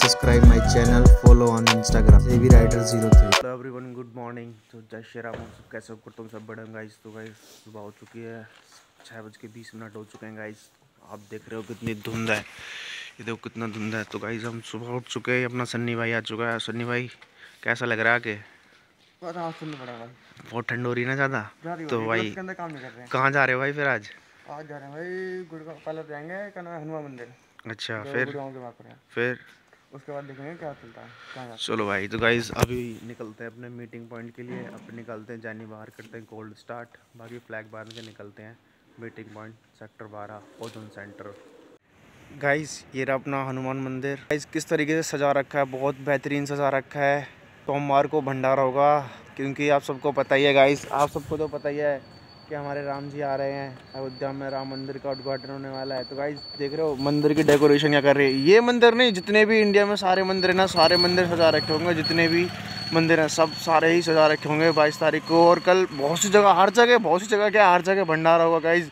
subscribe my channel, follow on Instagram. JB Rider 03. Hello everyone good morning तो जय श्री राम सब कैसे हो? तुम सब बड़े गाइस तो गाइस सुबह हो चुकी है। छः बज के बीस मिनट हो चुके हैं गाइस आप देख रहे हो कितनी धुंध है। ये देखो कितना धुंध है। तो गाइस हम सुबह उठ चुके हैं। अपना सन्नी भाई आ चुका है। सन्नी भाई कैसा लग रहा है आगे? बहुत ठंड हो रही है ना ज़्यादा? तो भाई बस के अंदर काम नहीं कर रहे हैं। कहाँ जा रहे हो भाई फिर आज? आज जा रहे हैं भाई गुड़गांव पहले जाएँगे। क्या नाम हनुमान मंदिर। अच्छा फिर? फिर? उसके बाद देखेंगे क्या चलता है चलो भाई तो गाइज़ अभी निकलते हैं अपने मीटिंग पॉइंट के लिए। अपने निकलते हैं जानी बाहर, करते हैं कोल्ड स्टार्ट बाकी फ्लैग बाँध के निकलते हैं मीटिंग पॉइंट सेक्टर बारह ओजोन सेंटर गाइस ये रहा अपना हनुमान मंदिर। गाइस किस तरीके से सजा रखा है, बहुत बेहतरीन सजा रखा है। सोमवार को भंडारा होगा, क्योंकि आप सबको पता ही है गाइस आप सबको तो पता ही है। कि हमारे राम जी आ रहे हैं, अयोध्या में राम मंदिर का उद्घाटन होने वाला है। तो गाइस देख रहे हो, मंदिर की डेकोरेशन क्या कर रही है? ये मंदिर नहीं, जितने भी इंडिया में सारे मंदिर हैं ना, सारे मंदिर सजा रखे होंगे, जितने भी मंदिर हैं, सब सारे ही सजा रखे होंगे बाईस तारीख को। और कल बहुत सी जगह, हर जगह, बहुत सी जगह क्या, हर जगह भंडारा होगा गाइज़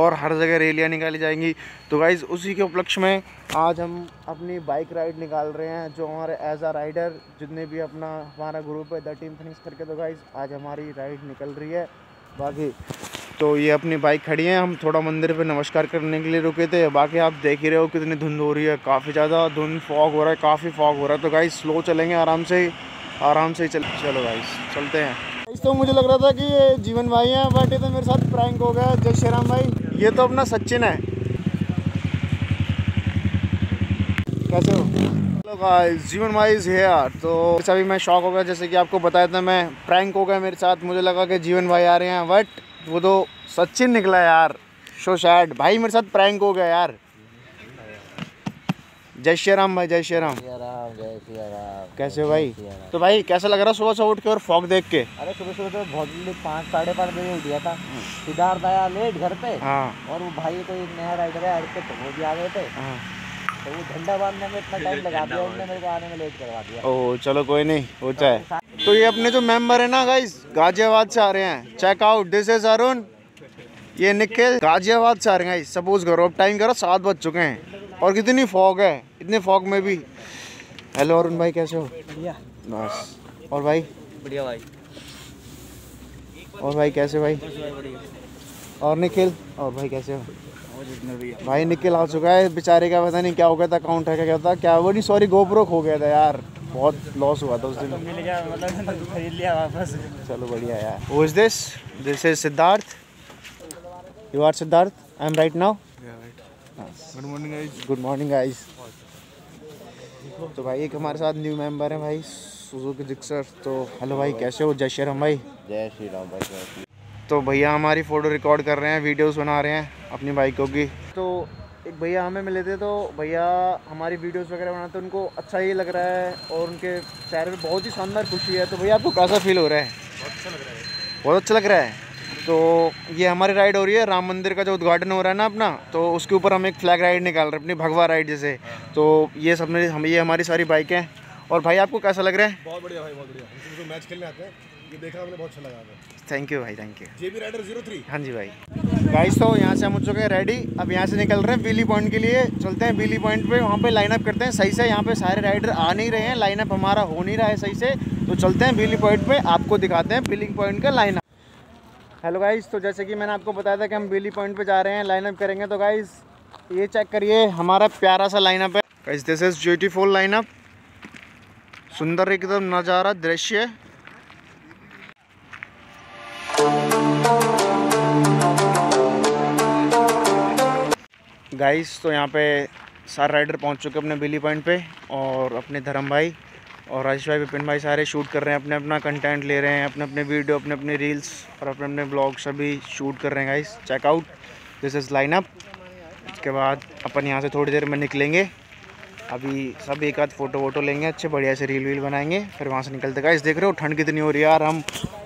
और हर जगह रैलियाँ निकाली जाएँगी। तो गाइज़ उसी के उपलक्ष्य में आज हम अपनी बाइक राइड निकाल रहे हैं, जो हमारे एज आ राइडर जितने भी अपना, हमारा ग्रुप है द टीम फिनिक्स करके तो गाइज़ आज हमारी राइड निकल रही है। बाकी तो ये अपनी बाइक खड़ी है हम थोड़ा मंदिर पे नमस्कार करने के लिए रुके थे। बाकी आप देख ही रहे हो कितनी धुंध हो रही है काफ़ी ज़्यादा धुंध फॉग हो रहा है काफ़ी फॉग हो रहा है। तो गाइस स्लो चलेंगे आराम से आराम से ही चल चलो गाइस चलते हैं। इस तो मुझे लग रहा था कि ये जीवन भाई हैं बट ये तो मेरे साथ प्रैंक हो गया जय श्री राम भाई। ये तो अपना सचिन है। कैसे हो? हेलो गाइस जीवन भाई इज़ हेयर तो अभी मैं शॉक हो गया जैसे कि आपको बताया था मैं प्रैंक हो गया मेरे साथ मुझे लगा कि जीवन भाई आ रहे हैं बट वो तो सचिन निकला यार शो शैड भाई मेरे साथ प्रैंक हो गया यार। जय श्री राम भाई जय श्री राम। कैसे हो भाई? तो भाई कैसा लग रहा सुबह से उठ के और फॉग देख के? अरे सुबह सुबह तो बहुत पाँच साढ़े पाँच बजे उठ गया था। सिद्धार्थ आया लेट घर पे हाँ। और वो भाई कोई नया राइडर है तो वो भी आ गए थे। हाँ। तो वो झंडा बांधने में इतना टाइम लगा दिया उन्होंने मेरे को आने में लेट करवा दिया। ओ चलो कोई नहीं होता है तो ये अपने जो मेंबर है ना गाइस गाजियाबाद से आ रहे हैं। Check out this is Arun ये निखिल गाजियाबाद से आ रहे हैं सपोज़ करो अब टाइम करो सात बज चुके हैं। और कितनी फॉग है इतने फॉग में भी। हेलो अरुण भाई कैसे हो? बढ़िया। बस। और भाई? बढ़िया भाई। और भाई कैसे भाई? और निखिल? और भाई कैसे हो? भाई निकल आ चुका है बेचारे का पता नहीं क्या हो गया था अकाउंट है क्या था। क्या वो नहीं सॉरी गोप्रो खो गया था यार। बहुत लॉस हुआ था उस दिन। मिल गया मतलब खरीद लिया वापस। चलो बढ़िया यार। Who is this this is Siddharth you are Siddharth I am right now good morning guys good morning guys तो भाई एक हमारे साथ न्यू मेंबर है भाई सुजुकी जिक्सर तो हेलो भाई कैसे हो? जय श्री राम भाई। जय श्री राम भाई तो भैया हमारी फ़ोटो रिकॉर्ड कर रहे हैं वीडियोस बना रहे हैं अपनी बाइकों की तो एक भैया हमें मिले थे तो भैया हमारी वीडियोस वगैरह बनाते उनको अच्छा ही लग रहा है और उनके चेहरे पे बहुत ही शानदार खुशी है। तो भैया आपको कैसा फील हो रहा है? बहुत अच्छा लग रहा है। बहुत अच्छा लग रहा है? तो ये हमारी राइड हो रही है राम मंदिर का जो उद्घाटन हो रहा है ना अपना तो उसके ऊपर हम एक फ्लैग राइड निकाल रहे हैं अपनी भगवा राइड जैसे। तो ये सबने हम ये हमारी सारी बाइकें हैं। और भाई आपको कैसा लग रहा है? बहुत बढ़िया भाई बहुत बढ़िया। तो मैच खेलने आते हैं। ये देखा हमने बहुत अच्छा लगा थैंक यू भाई thank you JB rider zero three हाँ जी भाई। गाइस तो यहाँ से हम हो चुके हैं रेडी अब यहाँ से निकल रहे हैं बिली पॉइंट के लिए। चलते हैं बिली पॉइंट पे। वहाँ पे लाइनअप करते हैं। सही से यहाँ पे सारे राइडर आ नहीं रहे हैं। लाइनअप हमारा हो नहीं रहा है सही से। तो चलते हैं बिली पॉइंट पे। आपको दिखाते हैं बिलिंग पॉइंट का लाइनअप हेलो गाइस तो जैसे कि मैंने आपको बताया था कि हम बिली पॉइंट पे जा रहे हैं लाइनअप करेंगे। तो गाइस ये चेक करिए हमारा प्यारा सा लाइनअप है। Guys this is beautiful lineup सुंदर एकदम नज़ारा दृश्य। गाइस तो यहाँ पे सारे राइडर पहुँच चुके अपने बिली पॉइंट पे और अपने धर्म भाई और राजेश भाई, विपिन भाई सारे शूट कर रहे हैं, अपने अपना कंटेंट ले रहे हैं, अपने अपने वीडियो अपने अपने रील्स और अपने अपने ब्लॉग सभी शूट कर रहे हैं guys check out this is line up इसके बाद अपन यहाँ से थोड़ी देर में निकलेंगे। अभी सब एक आध फ़ोटो वोटो लेंगे, अच्छे बढ़िया से रील वील बनाएँगे, फिर वहाँ से निकलते गाइस देख रहे हो ठंड कितनी हो रही है यार, हम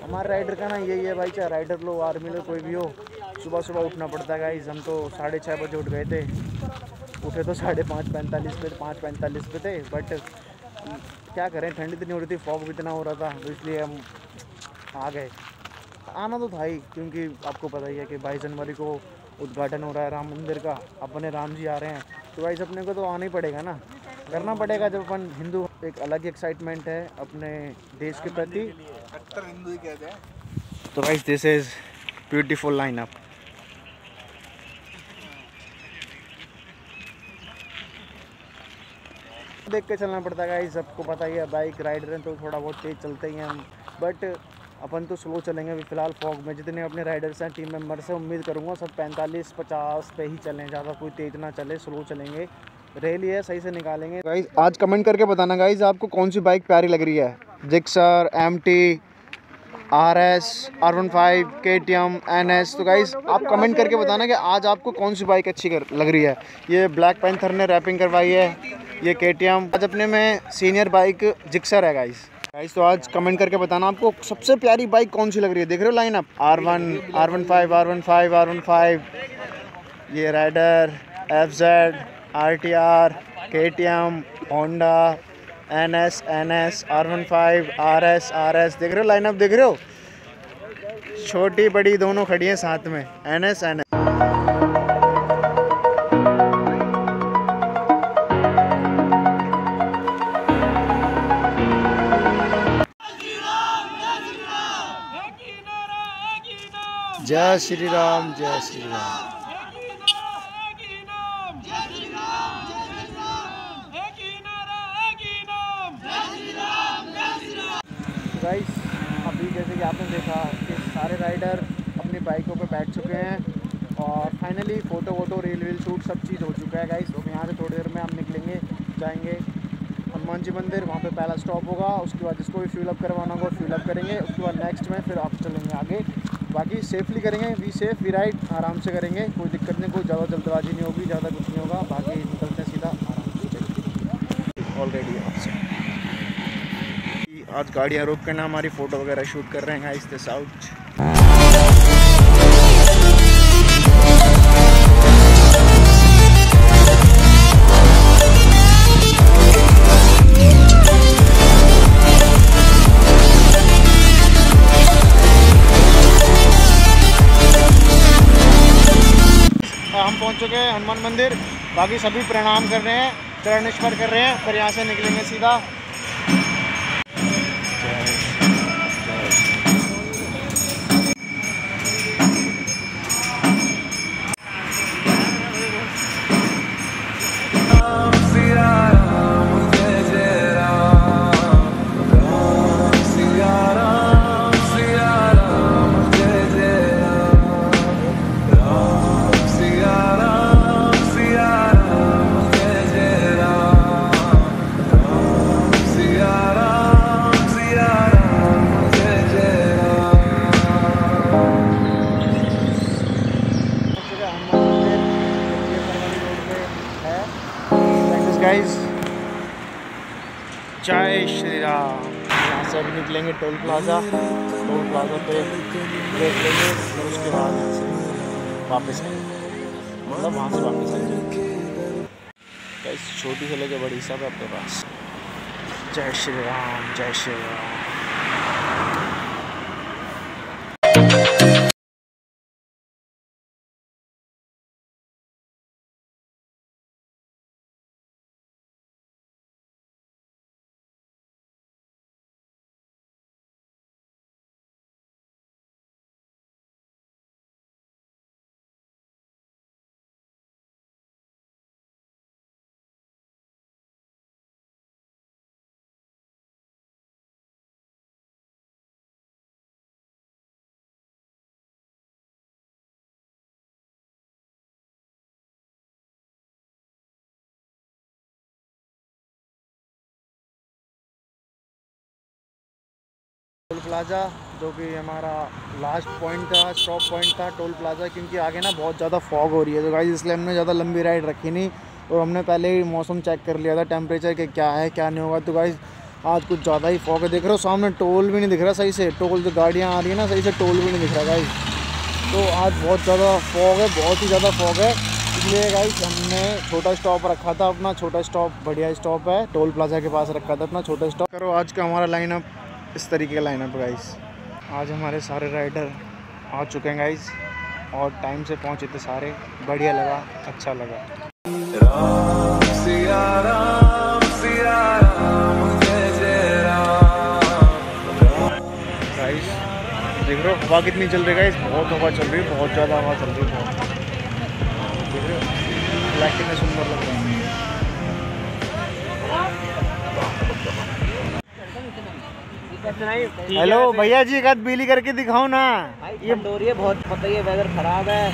हमारे राइडर का ना यही है भाई चाहे राइडर लो आर्मी लो, कोई भी हो सुबह सुबह उठना पड़ता है हम तो साढ़े छः बजे उठ गए थे। उठे तो साढ़े पाँच पैंतालीस पे, पाँच पैंतालीस पे थे बट क्या करें, ठंड इतनी हो रही थी फॉग भी इतना हो रहा था तो इसलिए हम आ गए। आना तो था ही, क्योंकि आपको पता ही है कि बाईस जनवरी को उद्घाटन हो रहा है राम मंदिर का। अपने राम जी आ रहे हैं। तो भाई अपने को तो आना ही पड़ेगा ना। करना पड़ेगा जब अपन हिंदू, एक अलग एक्साइटमेंट है अपने देश के प्रति। तो guys this is beautiful line up देख के चलना पड़ता है गाइस सबको पता ही है बाइक राइडर हैं तो थोड़ा बहुत तेज़ चलते ही हैं हम। बट अपन तो स्लो चलेंगे अभी फ़िलहाल फॉग में। जितने अपने राइडर्स हैं टीम मेंबर्स हैं, उम्मीद करूँगा सब पैंतालीस, पचास पे ही चलें। ज़्यादा कोई तेज़ ना चले स्लो चलेंगे। रैली है, सही से निकालेंगे। गाइस आज कमेंट करके बताना गाइज़ आपको कौन सी बाइक प्यारी लग रही है? Gixxer M T R S R one five K T M N S. तो गाइज़ आप कमेंट करके बताना कि आज आपको कौन सी बाइक अच्छी कर, लग रही है। ये ब्लैक पैंथर ने रैपिंग करवाई है ये के टी एम आज अपने में सीनियर बाइक जिक्सर है गाइज़ गाइज़ तो आज कमेंट करके बताना आपको सबसे प्यारी बाइक कौन सी लग रही है। देख रहे हो line up R one R one five R one five R one five ये rider F Z R T R K T M Honda N S N S R one five R S R S देख रहे हो lineup देख रहे हो? छोटी, बड़ी दोनों खड़ी हैं साथ में। एन एस एन एस जय श्री राम, जय श्री राम। गाइस अभी जैसे कि आपने देखा कि सारे राइडर अपनी बाइकों पर बैठ चुके हैं और फाइनली फ़ोटो वोटो रील वील शूट सब चीज़ हो चुका है गाइस अब यहाँ से थोड़ी देर में हम निकलेंगे, जाएँगे हनुमान जी मंदिर, वहाँ पे पहला स्टॉप होगा। उसके बाद जिसको भी फ्यूल अप करवाना होगा फ्यूल अप करेंगे। उसके बाद नेक्स्ट में फिर आप चलेंगे आगे। बाकी सेफली करेंगे वी सेफ़ वी राइड आराम से करेंगे। कोई दिक्कत नहीं, कोई ज़्यादा जल्दबाजी नहीं होगी, ज़्यादा कुछ नहीं होगा। बाकी निकलते हैं सीधा आराम से। ऑलरेडी आपसे आज गाड़ियाँ रोक कर ना हमारी फ़ोटो वगैरह शूट कर रहे हैं गाइस दिस आउट हम पहुँच चुके हैं हनुमान मंदिर। बाकी सभी प्रणाम कर रहे हैं चरण स्पर कर रहे हैं, फिर यहाँ से निकलेंगे सीधा। निकलेंगे टोल प्लाज़ा। टोल प्लाज़ा पे ब्रेक लेंगे, फिर उसके बाद वापस आएँगे। मतलब वहाँ से वापस आएँगे। गाइस छोटी से लेके बड़ी सब है आपके पास। जय श्री राम, जय श्री राम। टोल प्लाज़ा, जो कि हमारा लास्ट पॉइंट था स्टॉप पॉइंट था टोल प्लाज़ा, क्योंकि आगे ना बहुत ज़्यादा फॉग हो रही है। तो गाइस इसलिए हमने ज़्यादा लंबी राइड रखी नहीं, और हमने पहले ही मौसम चेक कर लिया था टेम्परेचर के क्या है, क्या नहीं होगा। तो गाइस आज कुछ ज़्यादा ही फॉग है। देख रहे हो, सामने टोल भी नहीं दिख रहा सही से। टोल जो गाड़ियाँ आ रही है ना, सही से टोल भी नहीं दिख रहा गाइस तो आज बहुत ज़्यादा फॉग है, बहुत ही ज़्यादा फॉग है। इसलिए गाइस हमने छोटा स्टॉप रखा था अपना, छोटा स्टॉप बढ़िया स्टॉप है। टोल प्लाजा के पास रखा था अपना छोटा स्टॉप करो आज का हमारा लाइनअप इस तरीके का लाइनअप गाइस आज हमारे सारे राइडर आ चुके हैं गाइस और टाइम से पहुँचे थे सारे. बढ़िया लगा अच्छा लगा. सिया गाइस देख रहे हो हवा कितनी चल रही है गाइस बहुत हवा चल रही है बहुत ज़्यादा हवा चल रही है ब्लैक कितने सुंदर लग रहा है। हेलो भैया जी एक बिली करके दिखाओ ना। ये डोरी है बहुत पता ही है वेदर खराब है।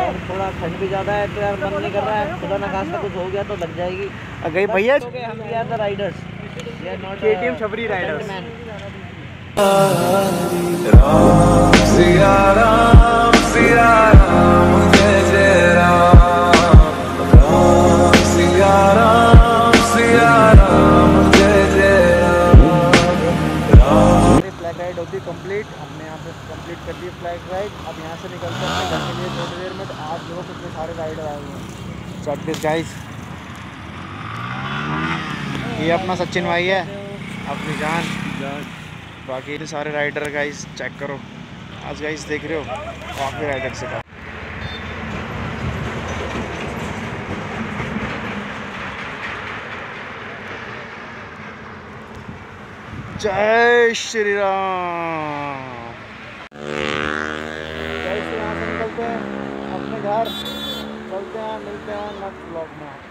और थोड़ा ठंड भी ज़्यादा है तो यार मन नहीं कर रहा है। खुदा ना खास्ता कुछ हो गया तो लग जाएगी। अगर भैया? हम the riders we are not this guys ये अपना सचिन भाई है। अपनी जान। बाकी सारे राइडर गाइस चेक करो। आज गाइस देख रहे हो? काफ़ी राइडर से का जय श्री राम। अपने घर। I'm not a the log now.